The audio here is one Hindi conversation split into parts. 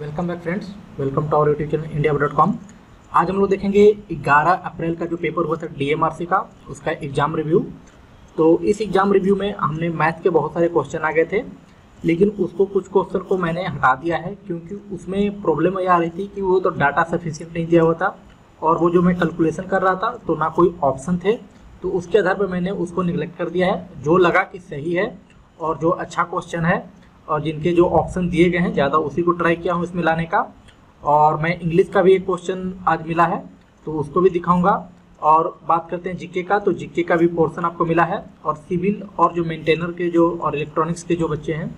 Welcome back friends welcome to our YouTube channel India dot com आज हम लोग देखेंगे 11 अप्रैल का जो पेपर हुआ था डीएमआरसी का, उसका एग्ज़ाम रिव्यू तो इस एग्ज़ाम रिव्यू में हमने मैथ के बहुत सारे क्वेश्चन आ गए थे, लेकिन उसको कुछ क्वेश्चन को मैंने हटा दिया है, क्योंकि उसमें प्रॉब्लम ये आ रही थी कि वो तो डाटा सफिशियंट नहीं दिया हुआ था, और वो जो मैं कैलकुलेशन कर रहा था तो ना कोई ऑप्शन थे। तो उसके आधार पर मैंने उसको निगलेक्ट कर दिया है। जो लगा कि सही है, और जो अच्छा क्वेश्चन है और जिनके जो ऑप्शन दिए गए हैं, ज़्यादा उसी को ट्राई किया हूँ इसमें लाने का। और मैं इंग्लिश का भी एक क्वेश्चन आज मिला है तो उसको भी दिखाऊँगा। और बात करते हैं जीके का तो जीके का भी पोर्शन आपको मिला है। और सिविल और जो मेंटेनर के जो, और इलेक्ट्रॉनिक्स के जो बच्चे हैं,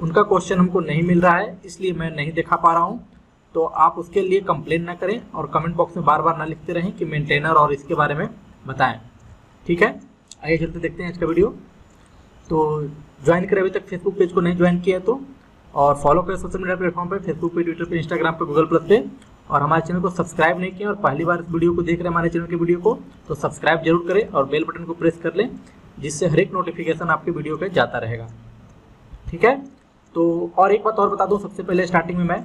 उनका क्वेश्चन हमको नहीं मिल रहा है, इसलिए मैं नहीं दिखा पा रहा हूँ। तो आप उसके लिए कंप्लेन ना करें और कमेंट बॉक्स में बार बार ना लिखते रहें कि मेंटेनर और इसके बारे में बताएँ। ठीक है? आइए चलते देखते हैं आज का वीडियो तो ज्वाइन करें, अभी तक फेसबुक पेज को नहीं ज्वाइन किया तो और फॉलो करें सोशल मीडिया प्लेटफॉर्म पर फेसबुक पे ट्विटर पे इंस्टाग्राम पे गूगल प्लस पे, और हमारे चैनल को सब्सक्राइब नहीं किया और पहली बार इस वीडियो को देख रहे हैं हमारे चैनल के वीडियो को तो सब्सक्राइब ज़रूर करें और बेल बटन को प्रेस कर लें, जिससे हर एक नोटिफिकेशन आपके वीडियो पे जाता रहेगा। ठीक है? तो और एक बात और बता दूँ, सबसे पहले स्टार्टिंग में मैं,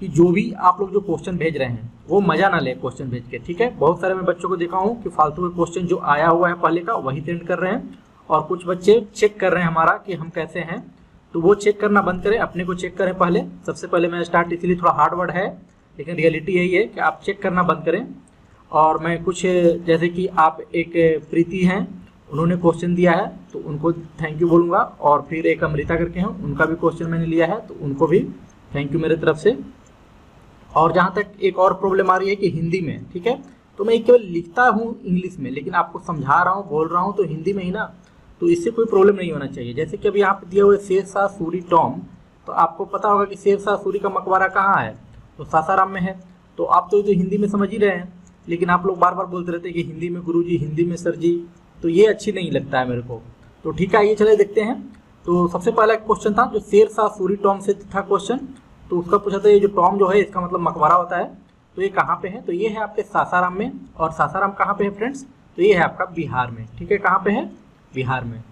कि जो भी आप लोग जो क्वेश्चन भेज रहे हैं, वो मज़ा ना ले क्वेश्चन भेज के, ठीक है? बहुत सारे मैं बच्चों को देखा हूँ कि फालतू के क्वेश्चन जो आया हुआ है पहले का, वही सेंड कर रहे हैं और कुछ बच्चे चेक कर रहे हैं हमारा कि हम कैसे हैं। तो वो चेक करना बंद करें, अपने को चेक करें पहले। सबसे पहले मैं स्टार्ट इसीलिए थोड़ा हार्ड वर्ड है, लेकिन रियलिटी यही है कि आप चेक करना बंद करें। और मैं कुछ, जैसे कि आप एक प्रीति हैं, उन्होंने क्वेश्चन दिया है तो उनको थैंक यू बोलूँगा। और फिर एक अमृता करके हैं, उनका भी क्वेश्चन मैंने लिया है तो उनको भी थैंक यू मेरे तरफ़ से। और जहाँ तक एक और प्रॉब्लम आ रही है कि हिंदी में, ठीक है? तो मैं केवल लिखता हूँ इंग्लिश में, लेकिन आपको समझा रहा हूँ, बोल रहा हूँ तो हिंदी में ही ना। तो इससे कोई प्रॉब्लम नहीं होना चाहिए। जैसे कि अभी आप दिया हुआ शेर शाह सूरी टॉम तो आपको पता होगा कि शेर शाह सूरी का मकबरा कहाँ है? तो सासाराम में है। तो आप तो जो हिंदी में समझ ही रहे हैं, लेकिन आप लोग बार बार बोलते रहते हैं कि हिंदी में गुरु जी हिंदी में सर जी तो ये अच्छी नहीं लगता है मेरे को। तो ठीक है ये चले देखते हैं। तो सबसे पहला क्वेश्चन था, जो शेर शाह सूरी टॉम से था क्वेश्चन तो उसका पूछा था, ये जो टॉम जो है, इसका मतलब मकबरा होता है तो ये कहाँ पे है? तो ये है आपके सासाराम में, और सासाराम कहाँ पे है फ्रेंड्स तो ये है आपका बिहार में। ठीक है, कहाँ पे है? बिहार में।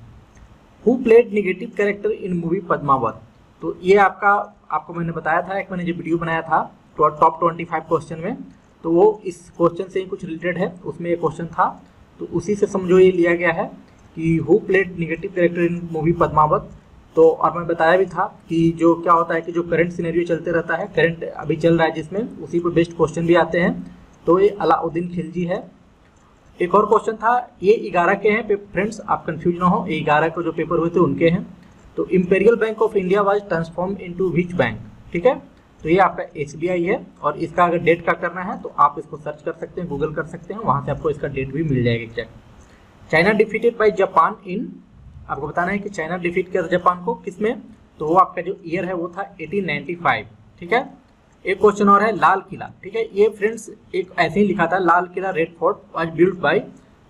Who played negative character in movie Padmaavat तो ये आपका, आपको मैंने बताया था, एक मैंने जो वीडियो बनाया था टॉप ट्वेंटी फाइव क्वेश्चन में तो वो इस क्वेश्चन से ही कुछ रिलेटेड है, उसमें ये क्वेश्चन था तो उसी से समझो ये लिया गया है कि who played negative character in movie Padmaavat तो और मैं बताया भी था कि जो क्या होता है कि जो करंट सिनेरियो चलते रहता है करंट अभी चल रहा है जिसमें, उसी पर बेस्ट क्वेश्चन भी आते हैं। तो ये अलाउद्दीन खिलजी है एक और क्वेश्चन था, ये ग्यारह के हैं फ्रेंड्स आप कंफ्यूज ना हो, ये ग्यारह के जो पेपर हुए थे, उनके हैं। तो Imperial Bank of India was transform into which bank ठीक है? तो ये आपका एस है, और इसका अगर डेट का करना है तो आप इसको सर्च कर सकते हैं गूगल कर सकते हैं, वहाँ से आपको इसका डेट भी मिल जाएगा exact China defeated by Japan in आपको बताना है कि चाइना डिफीट किया जापान को किसमें? तो वो आपका जो ईयर है, वो था 1895 ठीक है? एक क्वेश्चन और है, लाल किला। ठीक है, ये फ्रेंड्स एक ऐसे ही लिखा था, लाल किला रेड फोर्ट आज बिल्ट बाई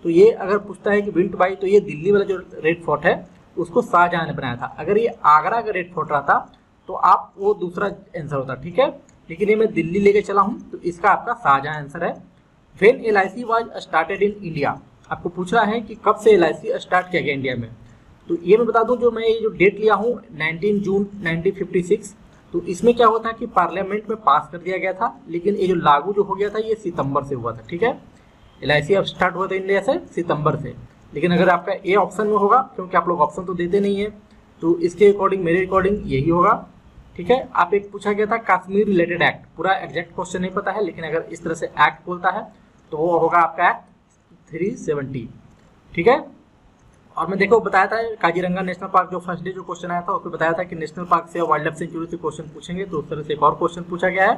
तो ये अगर पूछता है कि बिल्ट बाई तो ये दिल्ली वाला जो रेड फोर्ट है, उसको शाहजहां ने बनाया था। अगर ये आगरा का रेड फोर्ट रहा था तो आप वो दूसरा आंसर होता, ठीक है? लेकिन ये मैं दिल्ली लेके चला हूँ तो इसका आपका शाहजहां आंसर है। When L I C was started in India आपको पूछ रहा है कि कब से सी स्टार्ट किया गया इंडिया में? तो ये मैं बता दूँ, जो मैं ये जो डेट लिया हूँ 19 जून 1956 तो इसमें क्या हुआ था कि पार्लियामेंट में पास कर दिया गया था, लेकिन ये जो लागू जो हो गया था, ये सितंबर से हुआ था, ठीक है? एल आई अब स्टार्ट हुआ था इंडिया से सितंबर से। लेकिन अगर आपका ए ऑप्शन में होगा, क्योंकि आप लोग ऑप्शन तो देते नहीं है तो इसके अकॉर्डिंग मेरे अकॉर्डिंग यही होगा, ठीक है? आप एक पूछा गया था कश्मीर रिलेटेड एक्ट पूरा एग्जैक्ट क्वेश्चन नहीं पता है, लेकिन अगर इस तरह से एक्ट बोलता है तो वो होगा आपका एक्ट थ्री सेवेंटी ठीक है? और मैं देखो, बताया था काजीरंगा नेशनल पार्क जो फ़र्स्ट डे जो क्वेश्चन आया था उसमें बताया था कि नेशनल पार्क से वाइल्ड लाइफ सेंचुरी से क्वेश्चन पूछेंगे तो उस तरह से एक और क्वेश्चन पूछा गया है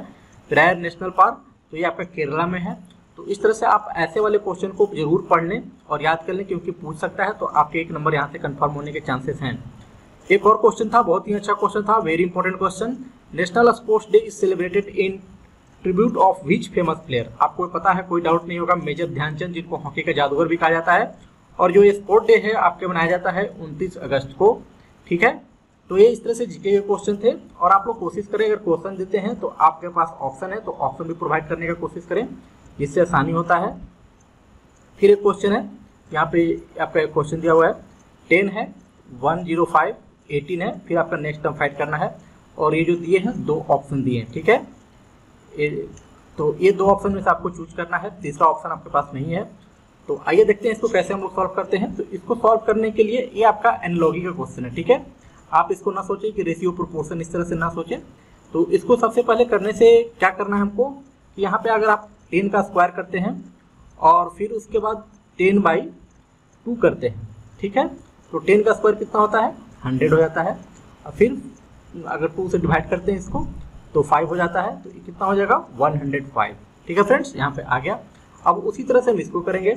प्रायर नेशनल पार्क तो ये आपका केरला में है। तो इस तरह से आप ऐसे वाले क्वेश्चन को ज़रूर पढ़ लें और याद कर लें, क्योंकि पूछ सकता है तो आपके एक नंबर यहाँ से कन्फर्म होने के चांसेस हैं। एक और क्वेश्चन था, बहुत ही अच्छा क्वेश्चन था very important question national sports day is celebrated in tribute of which famous player आपको पता है, कोई डाउट नहीं होगा मेजर ध्यानचंद, जिनको हॉकी का जादूगर भी कहा जाता है। और जो ये स्पोर्ट डे है, आपके मनाया जाता है उनतीस अगस्त को, ठीक है? तो ये इस तरह से जीके के क्वेश्चन थे, और आप लोग कोशिश करें, अगर क्वेश्चन देते हैं तो आपके पास ऑप्शन है तो ऑप्शन भी प्रोवाइड करने का कोशिश करें, जिससे आसानी होता है। फिर एक क्वेश्चन है, यहाँ पे आपका एक क्वेश्चन दिया हुआ है टेन है वन ज़ीरो फाइव एटीन है, फिर आपका नेक्स्ट टर्म फाइट करना है, और ये जो दिए हैं, दो ऑप्शन दिए हैं, ठीक है? ये तो ये दो ऑप्शन में से आपको चूज़ करना है, तीसरा ऑप्शन आपके पास नहीं है। तो आइए देखते हैं इसको कैसे हम लोग सॉल्व करते हैं। तो इसको सॉल्व करने के लिए ये आपका एनलॉगी का क्वेश्चन है, ठीक है? आप इसको ना सोचें कि रेशियो प्रोपोर्शन इस तरह से ना सोचें। तो इसको सबसे पहले करने से क्या करना है हमको? कि यहाँ पे अगर आप टेन का स्क्वायर करते हैं और फिर उसके बाद टेन बाई टू करते हैं, ठीक है? तो टेन का स्क्वायर कितना होता है? हंड्रेड हो जाता है। और फिर अगर टू से डिवाइड करते हैं इसको तो फाइव हो जाता है। तो कितना हो जाएगा? वन हंड्रेड फाइव ठीक है फ्रेंड्स यहाँ पे आ गया। अब उसी तरह से हम इसको करेंगे।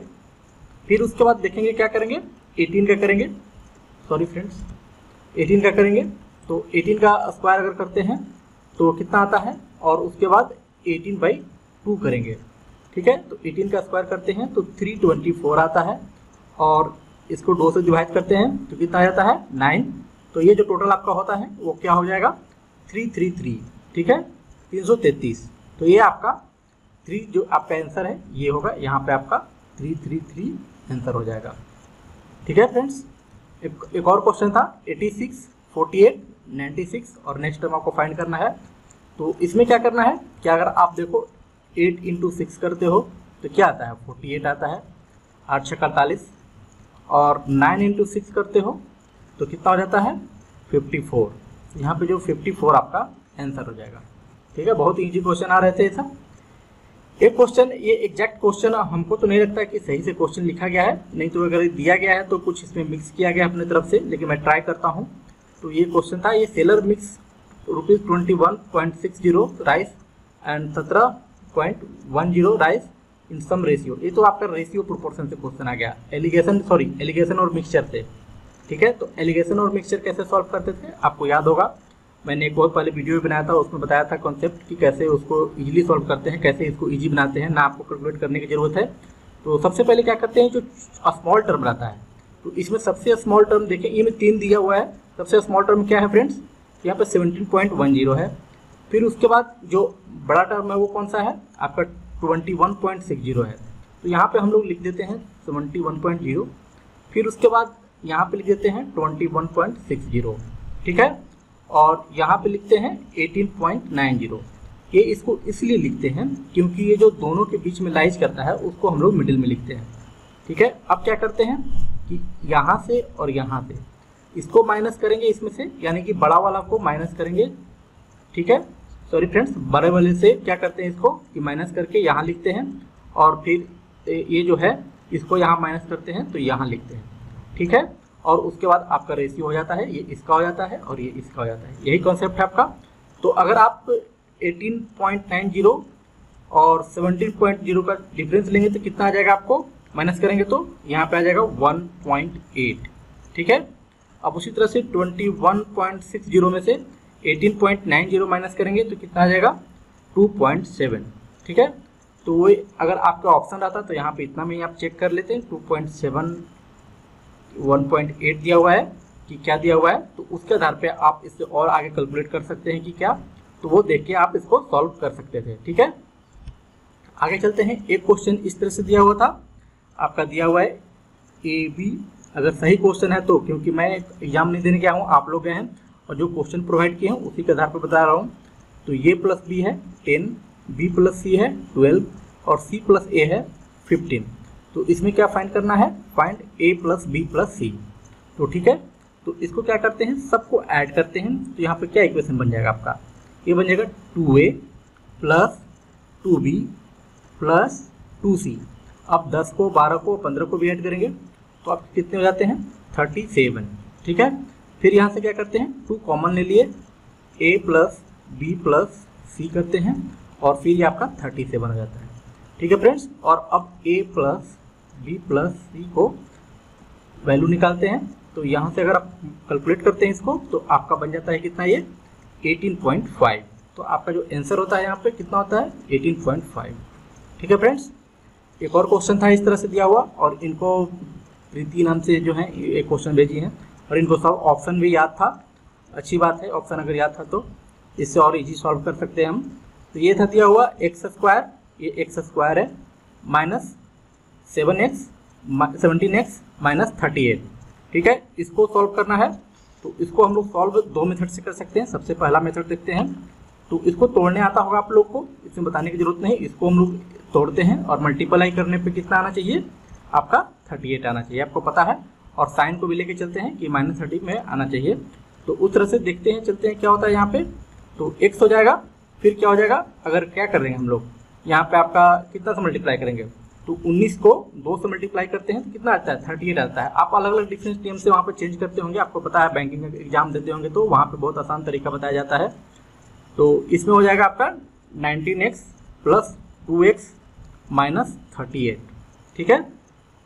फिर उसके बाद देखेंगे क्या करेंगे। एटीन का करेंगे। सॉरी फ्रेंड्स एटीन का करेंगे। तो एटीन का स्क्वायर अगर करते हैं तो कितना आता है? और उसके बाद एटीन बाई टू करेंगे। ठीक है? तो एटीन का स्क्वायर करते हैं तो थ्री ट्वेंटी फोर आता है। और इसको दो से डिवाइड करते हैं तो कितना आ जाता है? नाइन तो ये जो टोटल आपका होता है, वो क्या हो जाएगा? थ्री थ्री थ्री ठीक है? तीन सौ तैतीस. तो ये आपका थ्री जो आपका आंसर है ये होगा यहाँ पे आपका थ्री थ्री थ्री आंसर हो जाएगा। ठीक है फ्रेंड्स एक, एक और क्वेश्चन था eighty six forty eight ninety six और नेक्स्ट टाइम आपको फाइंड करना है। तो इसमें क्या करना है? कि अगर आप देखो एट इंटू सिक्स करते हो तो क्या आता है? फोर्टी एट आता है आठ छः अड़तालीस और नाइन इंटू सिक्स करते हो तो कितना हो जाता है? फिफ्टी फोर यहाँ पर जो फिफ्टी फोर आपका आंसर हो जाएगा। ठीक है बहुत ईजी क्वेश्चन आ रहे थे सब। एक क्वेश्चन ये एग्जैक्ट क्वेश्चन हमको तो नहीं लगता कि सही से क्वेश्चन लिखा गया है। नहीं तो अगर दिया गया है तो कुछ इसमें मिक्स किया गया अपने तरफ़ से, लेकिन मैं ट्राई करता हूँ। तो ये क्वेश्चन था, ये seller mix rupees twenty one point six zero rice and सत्रह point one zero rice in some ratio ये तो आपका रेशियो प्रोपोर्शन से क्वेश्चन आ गया। एलिगेशन सॉरी एलिगेशन और मिक्सचर से। ठीक है? तो एलिगेशन और मिक्सचर कैसे सॉल्व करते थे? आपको याद होगा। मैंने एक बहुत पहले वीडियो भी बनाया था, उसमें बताया था कॉन्सेप्ट कि कैसे उसको इजीली सॉल्व करते हैं, कैसे इसको इजी बनाते हैं, ना आपको कैलकुलेट करने की ज़रूरत है। तो सबसे पहले क्या करते हैं, जो स्मॉल टर्म रहता है तो इसमें सबसे स्मॉल टर्म देखें, ये में तीन दिया हुआ है। सबसे स्मॉल टर्म क्या है फ्रेंड्स यहाँ पर सेवनटीन पॉइंट वन ज़ीरो है। फिर उसके बाद जो बड़ा टर्म है, वो कौन सा है? आपका twenty one point six zero है। तो यहाँ पे हम लोग लिख देते हैं सेवेंटी वन पॉइंट ज़ीरो फिर उसके बाद यहाँ पे लिख देते हैं twenty one point six zero ठीक है? और यहाँ पे लिखते हैं एटीन पॉइंट नाइन ज़ीरो ये इसको इसलिए लिखते हैं क्योंकि ये जो दोनों के बीच में लाइज करता है, उसको हम लोग मिडिल में लिखते हैं। ठीक है? अब क्या करते हैं कि यहाँ से और यहाँ से। इसको माइनस करेंगे इसमें से, यानी कि बड़ा वाला को माइनस करेंगे। ठीक है? सॉरी फ्रेंड्स बड़े वाले से क्या करते हैं इसको कि माइनस करके यहाँ लिखते हैं और फिर ये जो है, इसको यहाँ माइनस करते हैं तो यहाँ लिखते हैं। ठीक है? और उसके बाद आपका रेशियो हो जाता है, ये इसका हो जाता है और ये इसका हो जाता है। यही कॉन्सेप्ट है आपका। तो अगर आप 18.90 और 17.0 का डिफरेंस लेंगे तो कितना आ जाएगा आपको? माइनस करेंगे तो यहाँ पे आ जाएगा 1.8 ठीक है? अब उसी तरह से 21.60 में से 18.90 माइनस करेंगे तो कितना आ जाएगा? 2.7 ठीक है? तो वो अगर आपका ऑप्शन रहता तो यहाँ पे इतना में ही आप चेक कर लेते हैं 2.7 1.8 दिया हुआ है कि क्या दिया हुआ है? तो उसके आधार पे आप इससे और आगे कैलकुलेट कर सकते हैं कि क्या? तो वो देख के आप इसको सॉल्व कर सकते थे, ठीक है? आगे चलते हैं। एक क्वेश्चन इस तरह से दिया हुआ था। आपका दिया हुआ है ए बी अगर सही क्वेश्चन है तो क्योंकि मैं एग्ज़ाम नहीं देने गया हूँ, आप लोग हैं और जो क्वेश्चन प्रोवाइड किए हैं, उसी के आधार पर बता रहा हूँ। तो ये प्लस बी है टेन बी प्लस सी है ट्वेल्व और सी प्लस ए है फिफ्टीन तो इसमें क्या फाइंड करना है? Find A plus B plus C तो ठीक है? तो इसको क्या करते हैं? सबको ऐड करते हैं। तो यहाँ पे क्या इक्वेशन बन जाएगा आपका? ये बन जाएगा two A plus two B plus two C अब दस को, बारह को, पंद्रह को भी ऐड करेंगे। तो आप कितने हो जाते हैं? थर्टी सेवन ठीक है? फिर यहाँ से क्या करते हैं? टू कॉमन ले लिए। A plus B plus C करते हैं। और फिर ये आपका थर्टी सेवन हो जाता है। ठीक है फ्रेंड्स और अब A plus B plus C को वैल्यू निकालते हैं। तो यहाँ से अगर आप कैलकुलेट करते हैं इसको तो आपका बन जाता है कितना ये? 18.5 तो आपका जो आंसर होता है यहाँ पे कितना होता है? 18.5 ठीक है फ्रेंड्स एक और क्वेश्चन था इस तरह से दिया हुआ, और इनको प्रीति नाम से जो है एक क्वेश्चन भेजी हैं। और इनको सब ऑप्शन भी याद था। अच्छी बात है ऑप्शन अगर याद था तो। इससे और इजी सॉल्व कर सकते हैं हम। तो ये था दिया हुआ एक्स स्क्वायर ये एक्स स्क्वायर है minus seven x seventeen x minus thirty eight. ठीक है? इसको सॉल्व करना है। तो इसको हम लोग सॉल्व दो मेथड से कर सकते हैं। सबसे पहला मेथड देखते हैं। तो इसको तोड़ने आता होगा आप लोग को। इसमें बताने की ज़रूरत नहीं। इसको हम लोग तोड़ते हैं और मल्टीप्लाई करने पे कितना आना चाहिए? आपका थर्टी एट आना चाहिए। आपको पता है? और साइन को भी लेके चलते हैं कि माइनस थर्टी में आना चाहिए। तो उस तरह से देखते हैं, चलते हैं क्या होता है यहाँ पे। तो एक्स हो जाएगा। फिर क्या हो जाएगा? अगर क्या करेंगे हम लोग? यहाँ पे आपका कितना से मल्टीप्लाई करेंगे? तो 19 को दो से मल्टीप्लाई करते हैं तो कितना आता है? थर्टी एट आता है। आप अलग अलग डिफरेंस टीम से वहाँ पर चेंज करते होंगे, आपको पता है बैंकिंग एग्ज़ाम देते होंगे तो वहाँ पर बहुत आसान तरीका बताया जाता है। तो इसमें हो जाएगा आपका nineteen x plus two x minus thirty eight ठीक है?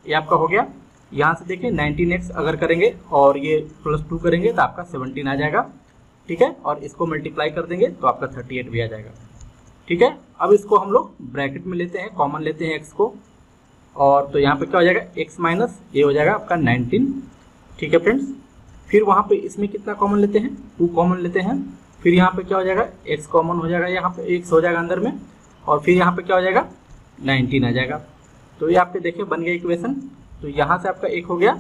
ये आपका हो गया। यहाँ से देखिए नाइनटीन एक्स अगर करेंगे और ये प्लस टू करेंगे तो आपका सेवनटीन आ जाएगा, ठीक है? और इसको मल्टीप्लाई कर देंगे तो आपका थर्टी एट भी आ जाएगा। ठीक है? अब इसको हम लोग ब्रैकेट में लेते हैं कॉमन लेते हैं एक्स को। और तो यहाँ पे क्या हो जाएगा? एक्स माइनस ये हो जाएगा आपका नाइनटीन ठीक है फ्रेंड्स फिर वहाँ पे इसमें कितना कॉमन लेते हैं? टू कॉमन लेते हैं। फिर यहाँ पे क्या हो जाएगा? एक्स कॉमन हो जाएगा यहाँ पे एक्स हो जाएगा अंदर में। और फिर यहाँ पे क्या हो जाएगा? नाइनटीन आ जाएगा। तो ये आपके देखिए बन गया इक्वेशन तो यहाँ से आपका एक हो गया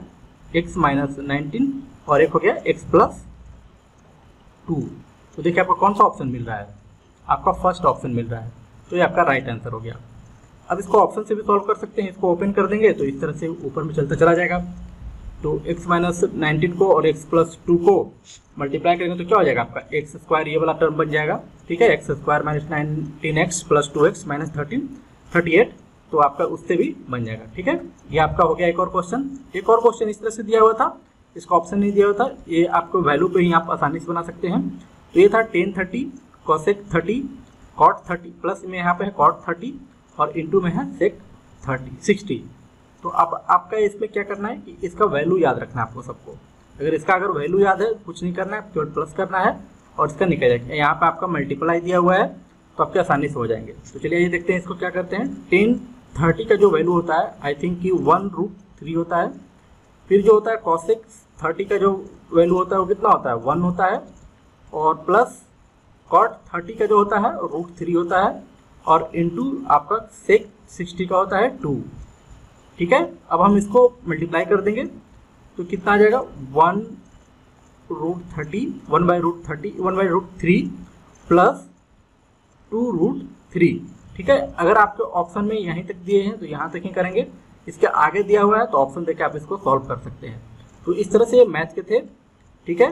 एक्स माइनस नाइनटीन और एक हो गया एक्स प्लस टू तो देखिए आपको कौन सा ऑप्शन मिल रहा है? आपका फ़र्स्ट ऑप्शन मिल रहा है। तो ये आपका राइट आंसर हो गया। अब इसको ऑप्शन से भी सॉल्व कर सकते हैं, इसको ओपन कर देंगे तो इस तरह से ऊपर में चलता चला जाएगा। तो x माइनस नाइनटीन को और x प्लस टू को मल्टीप्लाई करेंगे तो क्या हो जाएगा आपका? एक्स स्क्वायर ये वाला टर्म बन जाएगा। ठीक है? X square minus nineteen x plus two x minus thirteen thirty eight तो आपका उससे भी बन जाएगा। ठीक है? ये आपका हो गया एक और क्वेश्चन एक और क्वेश्चन इस तरह से दिया हुआ था। इसका ऑप्शन नहीं दिया हुआ था। ये आपको वैल्यू पे ही आप आसानी से बना सकते हैं। तो ये था ten thirty cosec thirty cot thirty plus में यहाँ पे है कॉट थर्टी और इंटू में है सेक थर्टी सिक्सटी तो अब आप, आपका इसमें क्या करना है कि इसका वैल्यू याद रखना है आपको सबको। अगर इसका अगर वैल्यू याद है कुछ नहीं करना है केवल प्लस करना है और इसका निकल जाएगा। यहाँ पे आपका मल्टीप्लाई दिया हुआ है तो आपके आसानी से हो जाएँगे। तो चलिए ये देखते हैं इसको क्या करते हैं। टेन थर्टी का जो वैल्यू होता है आई थिंक कि वन रूट थ्री होता है। फिर जो होता है कॉसिक्स थर्टी का जो वैल्यू होता है वो कितना होता है? वन होता है और प्लस कॉट थर्टी का जो होता है रूट थ्री होता है, और इंटू आपका सेक सिक्सटी का होता है टू ठीक है? अब हम इसको मल्टीप्लाई कर देंगे तो कितना आ जाएगा? One root thirty one by root thirty one by root three plus two root three ठीक है? अगर आपके ऑप्शन में यहीं तक दिए हैं तो यहाँ तक ही करेंगे। इसके आगे दिया हुआ है तो ऑप्शन देके आप इसको सॉल्व कर सकते हैं। तो इस तरह से ये मैथ के थे। ठीक है?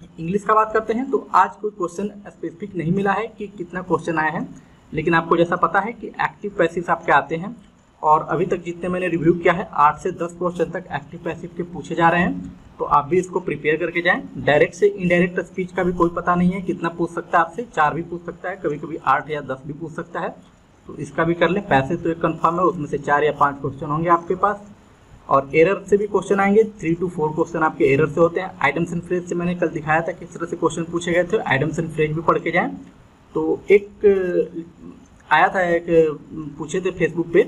इंग्लिश का बात करते हैं तो आज कोई क्वेश्चन स्पेसिफिक नहीं मिला है कि कितना क्वेश्चन आए हैं। लेकिन आपको जैसा पता है कि एक्टिव पैसिव आपके आते हैं, और अभी तक जितने मैंने रिव्यू किया है, आठ से दस क्वेश्चन तक एक्टिव पैसिव के पूछे जा रहे हैं। तो आप भी इसको प्रिपेयर करके जाएँ। डायरेक्ट से इनडायरेक्ट स्पीच का भी कोई पता नहीं है कितना पूछ सकता है आपसे, चार भी पूछ सकता है कभी कभी आठ या दस भी पूछ सकता है। तो इसका भी कर लें। पैसे तो एक कन्फर्म है, उसमें से चार या पाँच क्वेश्चन होंगे आपके पास। और एरर से भी क्वेश्चन आएँगे। थ्री टू फोर क्वेश्चन आपके एरर से होते हैं। आइटम्स एंड फ्रेज से मैंने कल दिखाया था किस तरह से क्वेश्चन पूछे गए थे। आइटम्स एंड फ्रेज भी पढ़ के जाएँ। तो एक, आया था एक, पूछे थे फेसबुक पे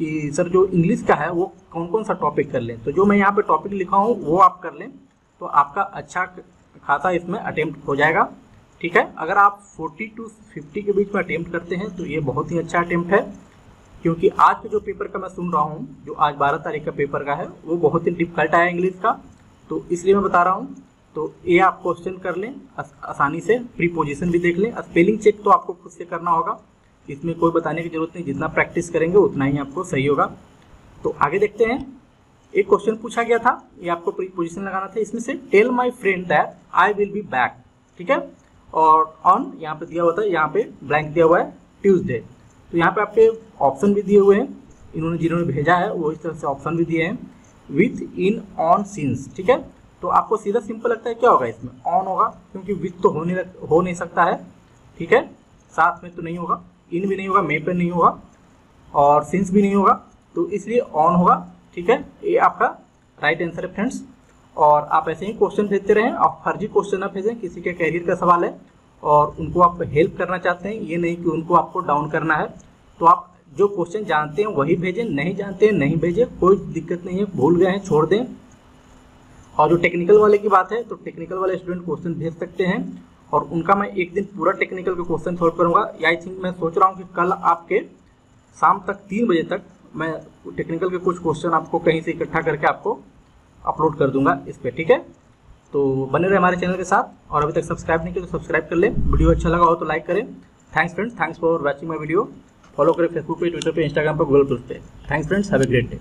कि, सर, जो इंग्लिश का है, वो कौन कौन सा टॉपिक कर लें? तो जो मैं यहाँ पे टॉपिक लिखा हूँ, वो आप कर लें। तो आपका अच्छा खासा इसमें अटेम्प्ट हो जाएगा। ठीक है? अगर आप 40 टू 50 के बीच में अटेम्प्ट करते हैं तो ये बहुत ही अच्छा अटेम्प्ट है। क्योंकि आज के जो पेपर का मैं सुन रहा हूँ, जो आज 12 तारीख का पेपर का है, वो बहुत ही डिफ़िकल्ट आया इंग्लिश का। तो इसलिए मैं बता रहा हूँ तो ये आप क्वेश्चन कर लें आसानी से प्रीपोजिशन भी देख लें। स्पेलिंग चेक तो आपको खुद से करना होगा, इसमें कोई बताने की ज़रूरत नहीं, जितना प्रैक्टिस करेंगे, उतना ही आपको सही होगा। तो आगे देखते हैं। एक क्वेश्चन पूछा गया था, ये आपको पोजीशन लगाना था, इसमें से tell my friend that I will be back ठीक है? और ऑन यहाँ पे दिया हुआ था, यहाँ पे ब्लैंक दिया हुआ है ट्यूसडे तो यहाँ पे आपके ऑप्शन भी दिए हुए हैं। इन्होंने जिन्होंने भेजा है, वो इस तरह से ऑप्शन भी दिए हैं। विथ इन ऑन सीन्स ठीक है? तो आपको सीधा सिंपल लगता है, क्या होगा इसमें? ऑन होगा, क्योंकि विथ तो हो नहीं हो नहीं सकता है, ठीक है? साथ में तो नहीं होगा इन भी नहीं होगा मे पर नहीं होगा, और सिंस भी नहीं होगा तो इसलिए ऑन होगा, ठीक है? ये आपका राइट आंसर है फ्रेंड्स और आप ऐसे ही क्वेश्चन भेजते रहें, आप फर्जी क्वेश्चन ना भेजें, किसी के कैरियर का सवाल है और उनको आप हेल्प करना चाहते हैं, ये नहीं कि उनको आपको डाउन करना है तो आप जो क्वेश्चन जानते हैं वही भेजें, नहीं जानते हैं नहीं भेजें, कोई दिक्कत नहीं है, भूल गए हैं, छोड़ दें। और जो टेक्निकल वाले की बात है तो टेक्निकल वाले स्टूडेंट क्वेश्चन भेज सकते हैं, और उनका मैं एक दिन पूरा टेक्निकल का क्वेश्चन सॉल्व करूँगा। आई थिंक मैं सोच रहा हूँ कि कल आपके शाम तक तीन बजे तक मैं टेक्निकल के कुछ क्वेश्चन आपको कहीं से इकट्ठा करके आपको अपलोड कर दूँगा इस पर ठीक है? तो बने रहे हमारे चैनल के साथ, और अभी तक सब्सक्राइब नहीं किया तो सब्सक्राइब कर लें। वीडियो अच्छा लगा हो तो लाइक करें। Thanks friends thanks for watching my video follow करें फेसबुक पे ट्विटर पे इंस्टाग्राम पर गूगल पे। Thanks friends have a great day